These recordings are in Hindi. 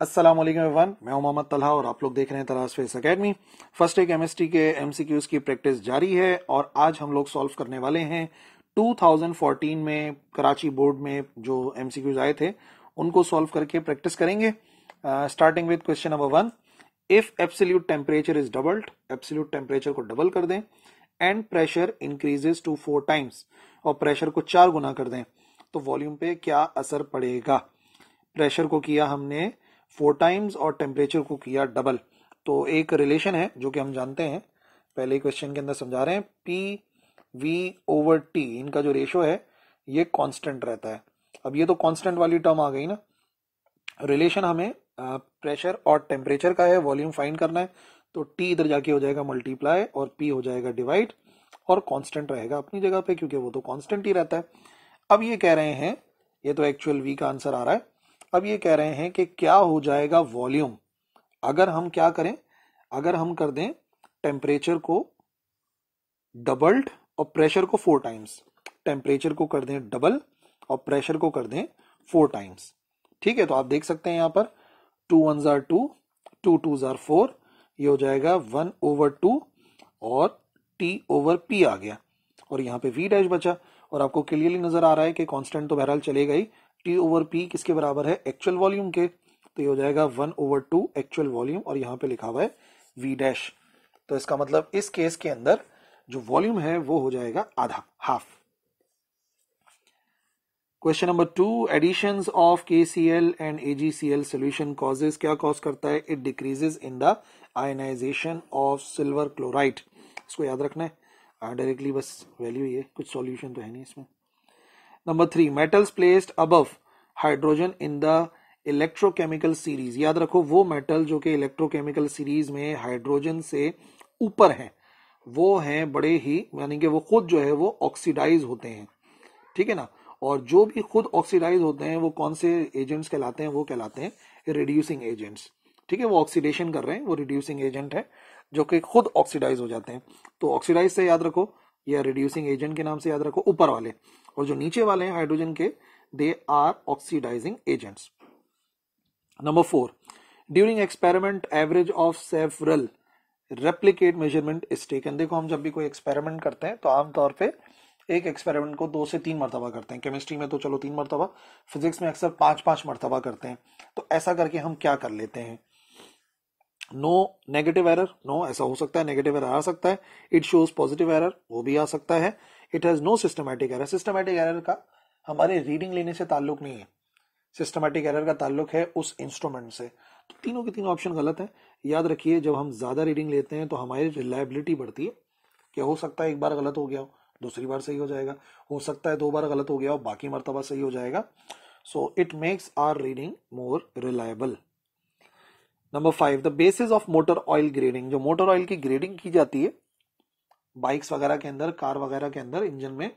वालेकुम एवरीवन मैं मोहम्मद तलहा और आप लोग देख रहे हैं तलाश फेस एकेडमी फ़र्स्ट एक केमिस्ट्री के एमसीक्यूज की प्रैक्टिस जारी है और आज हम लोग सॉल्व करने वाले हैं 2014 में कराची बोर्ड में जो एमसीक्यूज आए थे, उनको सॉल्व करके प्रैक्टिस करेंगे। Starting with question number one if absolute temperature is doubled absolute temperature को डबल कर दें and pressure increases to four times और प्रेशर को चार गुना कर दें तो वॉल्यूम पे क्या असर पड़ेगा? प्रेशर को किया हमने फोर टाइम्स और टेम्परेचर को किया डबल तो एक रिलेशन है, जो कि हम जानते हैं। पहले क्वेश्चन के अंदर समझा रहे हैं पी वी ओवर टी इनका जो रेशो है, ये कांस्टेंट रहता है। अब ये तो कांस्टेंट वाली टर्म आ गई ना। रिलेशन हमें प्रेशर और टेम्परेचर का है वॉल्यूम फाइंड करना है तो टी इधर जाके हो जाएगा मल्टीप्लाई और पी हो जाएगा डिवाइड और कांस्टेंट रहेगा अपनी जगह पे, क्योंकि वो तो कांस्टेंट ही रहता है। अब ये कह रहे हैं, ये तो एक्चुअल वी का आंसर आ रहा है। अब ये कह रहे हैं कि क्या हो जाएगा वॉल्यूम? अगर हम क्या करें? अगर हम कर दें टेम्परेचर को डबल्ड और प्रेशर को फोर टाइम्स टेम्परेचर को कर दें डबल और प्रेशर को कर दें फोर टाइम्स ठीक है तो आप देख सकते हैं यहाँ पर टू वन जार टू टू टू जार फोर ये हो जाएगा वन ओवर टू और टी ओवर पी आ गया। और यहाँ पे वी डैश बचा। और आपको क्लियरली नज़र आ रहा है कि कांस्टेंट तो बहरहाल चलेगा ही टी ओवर पी किसके बराबर है? एक्चुअल वॉल्यूम के। तो ये हो जाएगा one over two actual volume और यहाँ पे लिखा हुआ है वी डैश तो इसका मतलब इस केस के अंदर जो वॉल्यूम है, वो हो जाएगा आधा half question number two addition of K C L and A G C L solution causes क्या कॉज करता है? It decreases in the ionization of silver chloride इसको याद रखना है। डायरेक्टली बस वैल्यू ये कुछ सॉल्यूशन तो है नहीं इसमें। Number three metals placed above hydrogen in the electrochemical series याद रखो, वो मेटल जो कि इलेक्ट्रोकेमिकल सीरीज़ में हाइड्रोजन से ऊपर है, वो हैं बड़े ही, यानी कि वो खुद जो है वो ऑक्सीडाइज होते हैं, ठीक है ना? और जो भी खुद ऑक्सीडाइज होते हैं, वो कौन से एजेंट्स कहलाते हैं? वो कहलाते हैं रिड्यूसिंग एजेंट्स ठीक है? वो ऑक्सीडेशन कर रहे हैं, वो रिड्यूसिंग एजेंट है, जो कि खुद ऑक्सीडाइज हो जाते हैं। तो ऑक्सीडाइज से याद रखो या रिड्यूसिंग एजेंट के नाम से याद रखो, ऊपर वाले। और जो नीचे वाले हैं हाइड्रोजन के they are oxidizing agents number four during experiment average of several replicate measurement is taken देखो, हम जब भी कोई एक्सपेरिमेंट करते हैं तो आमतौर पे एक एक्सपेरिमेंट को दो से तीन मरतबा करते हैं। केमिस्ट्री में तो चलो तीन मरतबा फिजिक्स में अक्सर पाँच पाँच मरतबा करते हैं। तो ऐसा करके हम क्या कर लेते हैं? नो नेगेटिव एरर नो ऐसा हो सकता है नेगेटिव एरर आ सकता है। इट शोज़ पॉजिटिव एरर वो भी आ सकता है। It has no systematic error systematic error का हमारे रीडिंग लेने से ताल्लुक नहीं है। सिस्टमेटिक एरर का ताल्लुक है उस इंस्ट्रूमेंट से। तो तीनों के तीनों ऑप्शन गलत है। याद रखिए, जब हम ज़्यादा रीडिंग लेते हैं तो हमारी रिलायबिलिटी बढ़ती है। क्या हो सकता है एक बार गलत हो गया हो? दूसरी बार सही हो जाएगा। हो सकता है दो बार गलत हो गया हो, बाकी मरतबा सही हो जाएगा। So it makes our reading more reliable number five the basis of motor oil grading जो मोटर ऑयल की ग्रेडिंग की जाती है बाइक्स वगैरह के अंदर, कार वगैरह के अंदर, इंजन में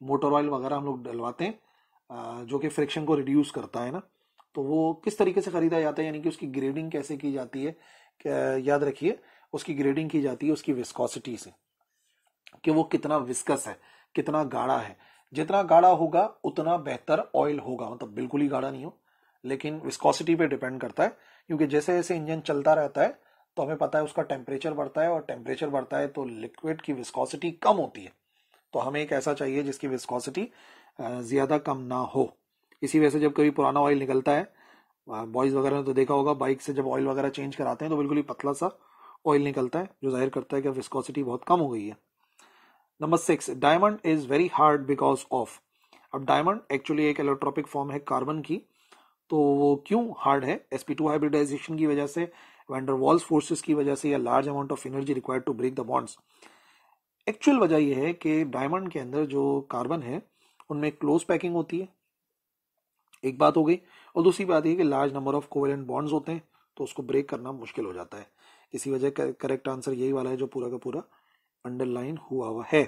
मोटर ऑयल वगैरह हम लोग डलवाते हैं जो कि फ्रिक्शन को रिड्यूस करता है ना। तो वो किस तरीके से खरीदा जाता है, यानी कि उसकी ग्रेडिंग कैसे की जाती है याद रखिए, उसकी ग्रेडिंग की जाती है उसकी विस्कोसिटी से, कि वो कितना विस्कस है, कितना गाढ़ा है। जितना गाढ़ा होगा, उतना बेहतर ऑयल होगा मतलब बिल्कुल ही गाढ़ा नहीं हो, लेकिन विस्कोसिटी पे डिपेंड करता है, क्योंकि जैसे जैसे इंजन चलता रहता है तो हमें पता है उसका टेम्परेचर बढ़ता है और टेम्परेचर बढ़ता है तो लिक्विड की विस्कोसिटी कम होती है। तो हमें एक ऐसा चाहिए जिसकी विस्कोसिटी ज़्यादा कम ना हो। इसी वजह से जब कभी पुराना ऑयल निकलता है बॉयज़ वगैरह ने तो देखा होगा बाइक से जब ऑयल वगैरह चेंज कराते हैं तो बिल्कुल ही पतला सा ऑयल निकलता है, जो ज़ाहिर करता है कि विस्कोसिटी बहुत कम हो गई है। Number six diamond is very hard because of अब डायमंड एक्चुअली एक इलेक्ट्रोपिक फॉर्म है कार्बन की तो वो क्यों हार्ड है? एसपी टू हाइब्रिडाइजेशन की वजह से वॉल्स फोर्सेस की वजह से या large amount of energy required to break the bonds actual वजह यह है कि डायमंड के अंदर जो कार्बन है, उनमें क्लोज पैकिंग होती है। एक बात हो गई, और दूसरी बात यह कि large number of covalent bonds होते हैं तो उसको ब्रेक करना मुश्किल हो जाता है। इसी वजह करेक्ट आंसर यही वाला है जो पूरा का पूरा अंडरलाइन हुआ हुआ है।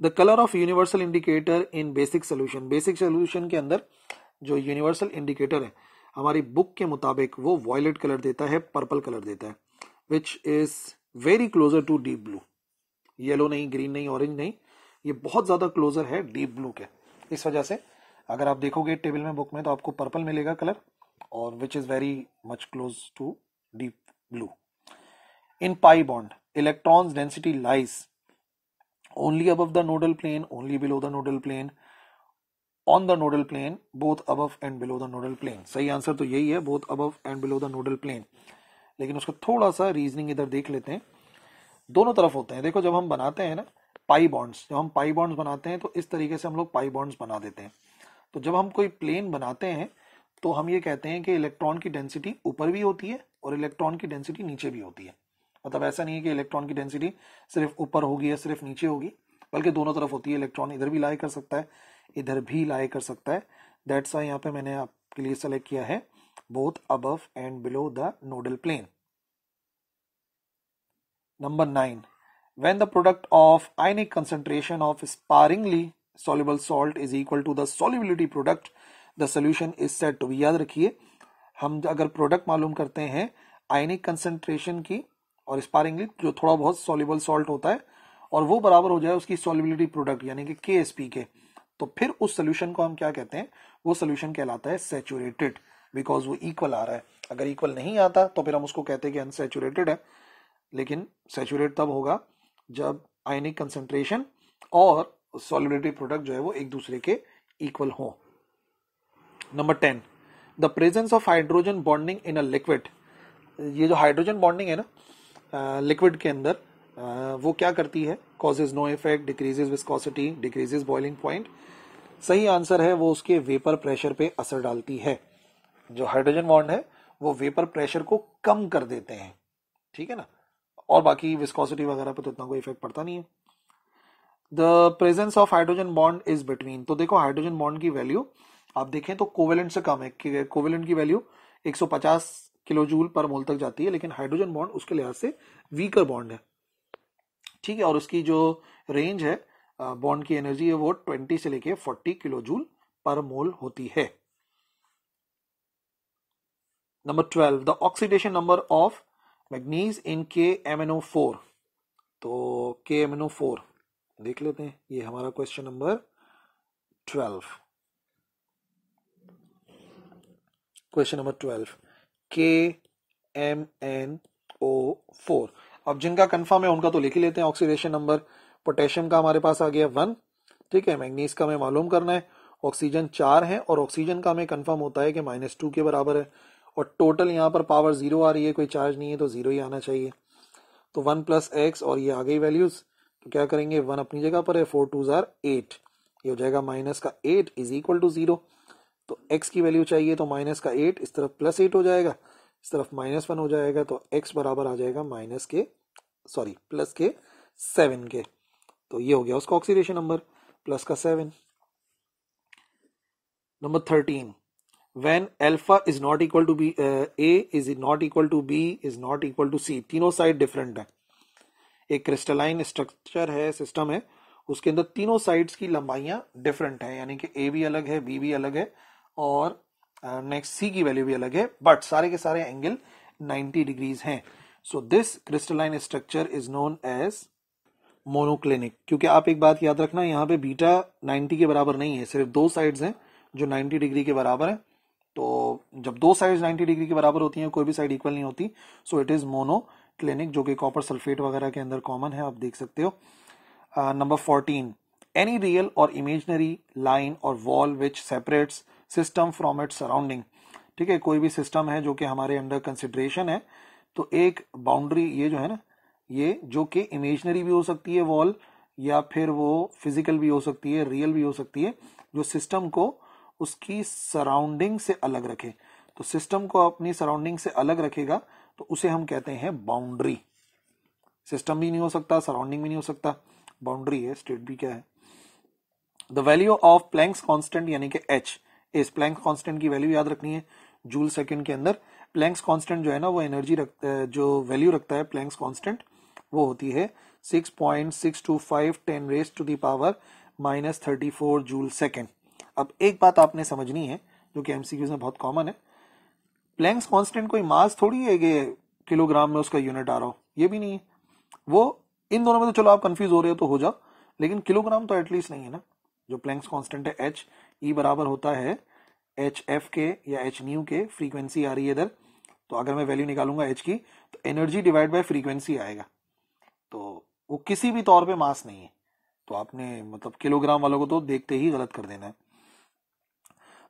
The colour of universal indicator in basic solution basic solution के अंदर जो यूनिवर्सल इंडिकेटर है हमारी बुक के मुताबिक वो वॉयलेट कलर देता है पर्पल कलर देता है which is very closer to deep blue yellow नहीं ग्रीन नहीं ऑरेंज नहीं, ये बहुत ज़्यादा क्लोजर है डीप ब्लू के। इस वजह से अगर आप देखोगे टेबल में बुक में तो आपको पर्पल मिलेगा कलर और which is very much close to deep blue in pi bond electrons density lies only above the nodal plane only below the nodal plane on the nodal plane both above and below the nodal plane सही आंसर तो यही है both above and below the nodal plane लेकिन उसका थोड़ा सा रीजनिंग इधर देख लेते हैं। दोनों तरफ़ होते हैं। देखो जब हम बनाते हैं ना पाई बॉन्ड्स जब हम पाई बॉन्ड्स बनाते हैं तो इस तरीके से हम लोग पाई बॉन्ड्स बना देते हैं। तो जब हम कोई प्लेन बनाते हैं तो हम ये कहते हैं कि इलेक्ट्रॉन की डेंसिटी ऊपर भी होती है और इलेक्ट्रॉन की डेंसिटी नीचे भी होती है। मतलब ऐसा नहीं है कि इलेक्ट्रॉन की डेंसिटी सिर्फ़ ऊपर होगी या सिर्फ़ नीचे होगी, बल्कि दोनों तरफ़ होती है। इलेक्ट्रॉन इधर भी लाई कर सकता है। इधर भी लाई कर सकता है। दैट्स वाई यहाँ पे मैंने आपके लिए सेलेक्ट किया है both above and below the nodal plane number nine the product of ionic concentration of sparingly soluble salt is equal to the solubility product, the solution is said to be, याद रखिए, हम अगर प्रोडक्ट मालूम करते हैं आयनिक कंसेंट्रेशन की और स्पारिंगली जो थोड़ा बहुत सॉल्युबल सॉल्ट होता है, और वो बराबर हो जाए उसकी सॉल्युबिलिटी प्रोडक्ट यानी कि के एस पी के तो फिर उस सोल्यूशन को हम क्या कहते हैं? वो सोल्यूशन कहलाता है सेचुरेटेड बिकॉज़ वो इक्वल आ रहा है। अगर इक्वल नहीं आता तो फिर हम उसको कहते हैं कि अनसेचुरेटेड है। लेकिन सेचुरेट तब होगा जब आयनिक कंसेंट्रेशन और सॉलिबिलिटी प्रोडक्ट जो है वो एक दूसरे के इक्वल हो। Number ten the presence of hydrogen bonding in a liquid ये जो हाइड्रोजन बॉन्डिंग है ना लिक्विड के अंदर वो क्या करती है? Causes no effect decreases viscosity decreases boiling point सही आंसर है, वो उसके वेपर प्रेशर पे असर डालती है। जो हाइड्रोजन बॉन्ड है, वो वेपर प्रेशर को कम कर देते हैं। ठीक है ना? और बाकी विस्कोसिटी वगैरह पे तो इतना कोई इफ़ेक्ट पड़ता नहीं है। The presence of hydrogen bond is between तो देखो हाइड्रोजन बॉन्ड की वैल्यू आप देखें तो कोवेलेंट से कम है कोवेलेंट की वैल्यू 150 किलो जूल पर मोल तक जाती है, लेकिन हाइड्रोजन बॉन्ड उसके लिहाज से वीकर बॉन्ड है। ठीक है, और उसकी जो रेंज है बॉन्ड की एनर्जी है वो 20 से लेके 40 किलो जूल पर मोल होती है। Number 12 the oxidation number of manganese in K M N O four तो के एम एन ओ फोर देख लेते हैं, ये हमारा question number twelve question number twelve K M N O four अब जिनका कंफर्म है, उनका तो लिख ही लेते हैं ऑक्सीडेशन नंबर पोटेशियम का हमारे पास आ गया वन ठीक है? मैग्नीज का हमें मालूम करना है। ऑक्सीजन चार है और ऑक्सीजन का हमें कंफर्म होता है कि माइनस टू के बराबर है। और टोटल यहाँ पर पावर ज़ीरो आ रही है, कोई चार्ज नहीं है तो ज़ीरो ही आना चाहिए। तो वन प्लस एक्स और ये आ गई वैल्यूज़ तो क्या करेंगे? वन अपनी जगह पर है फोर टू जार एट ये हो जाएगा माइनस का eight is equal to zero तो एक्स की वैल्यू चाहिए तो माइनस का एट इस तरफ़ प्लस एट हो जाएगा। इस तरफ़ माइनस वन हो जाएगा तो एक्स बराबर आ जाएगा माइनस के सॉरी प्लस के सेवन के। तो ये हो गया उसका ऑक्सीडेशन नंबर प्लस का seven. Number thirteen alpha is not equal to b uh, a is not equal to b is not equal to c तीनों साइड डिफरेंट है। एक क्रिस्टलाइन स्ट्रक्चर है सिस्टम है उसके अंदर तीनों साइड्स की लंबाइयाँ डिफरेंट है यानी कि ए भी अलग है बी भी अलग है और नेक्स्ट uh, सी की वैल्यू भी अलग है बट सारे के सारे एंगल 90 डिग्रीज हैं. So this crystalline structure is known as monoclinic क्योंकि आप एक बात याद रखना यहाँ पे बीटा 90 के बराबर नहीं है सिर्फ़ दो साइड्स हैं जो 90 डिग्री के बराबर है. तो जब दो साइड 90 डिग्री के बराबर होती हैं कोई भी साइड इक्वल नहीं होती. So it is monoclinic जो कि कॉपर सल्फेट वगैरह के अंदर कॉमन है आप देख सकते हो. Number fourteen any real or imaginary line or wall which separates system from it surrounding ठीक है, कोई भी सिस्टम है जो कि हमारे अंडर कंसिडरेशन है तो एक बाउंड्री ये जो है ना, ये जो कि इमेजनरी भी हो सकती है वॉल या फिर वो फ़िज़िकल भी हो सकती है रियल भी हो सकती है, जो सिस्टम को उसकी सराउंडिंग से अलग रखे। तो सिस्टम को अपनी सराउंडिंग से अलग रखेगा तो उसे हम कहते हैं बाउंड्री सिस्टम भी नहीं हो सकता सराउंडिंग भी नहीं हो सकता। बाउंड्री है स्टेट भी क्या है? The value of Planck's constant यानी कि एच इस प्लैंक्स कांस्टेंट की वैल्यू याद रखनी है जूल सेकंड के अंदर। प्लैंक्स कांस्टेंट जो है ना, वो एनर्जी रखता है जो वैल्यू रखता है प्लैंक्स कांस्टेंट वो होती है 6.625 10 raise to the power minus thirty four joule second अब एक बात आपने समझनी है, जो कि एमसीक्यूज में बहुत कॉमन है। प्लैंक्स कांस्टेंट कोई मास थोड़ी है कि किलोग्राम में उसका यूनिट आ रहा हो? ये भी नहीं है। वो, इन दोनों में तो चलो आप कंफ्यूज हो रहे हो तो हो जाओ, लेकिन किलोग्राम तो एटलीस्ट नहीं है ना। जो प्लैंक्स कांस्टेंट है एच ई e बराबर होता है एच एफ़ के या एच न्यू के फ्रीक्वेंसी आ रही है इधर। तो अगर मैं वैल्यू निकालूँगा एच की तो एनर्जी डिवाइड बाय फ्रीक्वेंसी आएगा। तो वो किसी भी तौर पे मास नहीं है। तो आपने मतलब किलोग्राम वालों को तो देखते ही गलत कर देना है।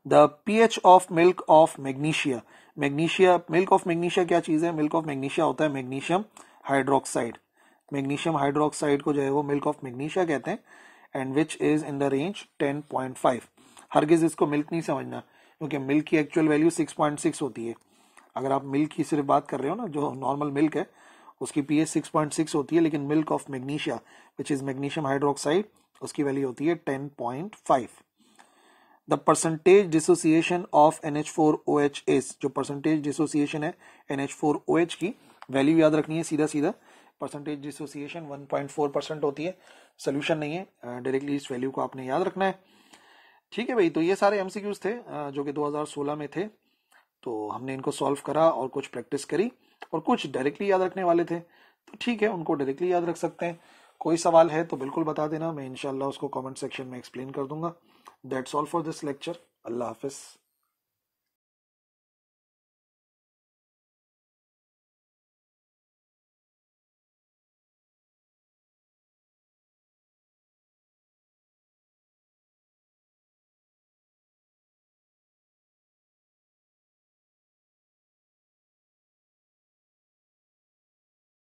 The P H of milk of magnesia magnesia milk of magnesia क्या चीज़ है? मिल्क ऑफ़ मैग्नीशिया होता है मैग्नीशियम हाइड्रोक्साइड मैग्नीशियम हाइड्रोक्साइड को जो है वो मिल्क ऑफ़ मैग्नीशिया कहते हैं and which is in the range 10.5 हरगिज इसको मिल्क नहीं समझना, क्योंकि मिल्क की एक्चुअल वैल्यू 6.6 होती है। अगर आप मिल्क की सिर्फ़ बात कर रहे हो ना, जो नॉर्मल मिल्क है, उसकी P H six point six होती है, लेकिन milk of magnesia which is magnesium hydroxide उसकी वैल्यू होती है ten point five the percentage dissociation of N H four O H S जो परसेंटेज डिसोसिएशन है N H four O H की वैल्यू याद रखनी है सीधा सीधा। Percentage dissociation one point four percent होती है। सोल्यूशन नहीं है डायरेक्टली इस वैल्यू को आपने याद रखना है। ठीक है भाई तो ये सारे एमसीक्यूज थे जो कि 2016 में थे। तो हमने इनको सॉल्व करा और कुछ प्रैक्टिस करी और कुछ डायरेक्टली याद रखने वाले थे। तो ठीक है, उनको डायरेक्टली याद रख सकते हैं। कोई सवाल है तो बिल्कुल बता देना, मैं इनशाला उसको कमेंट सेक्शन में एक्सप्लेन कर दूँगा। That's all for this lecture अल्लाह हाफिज़।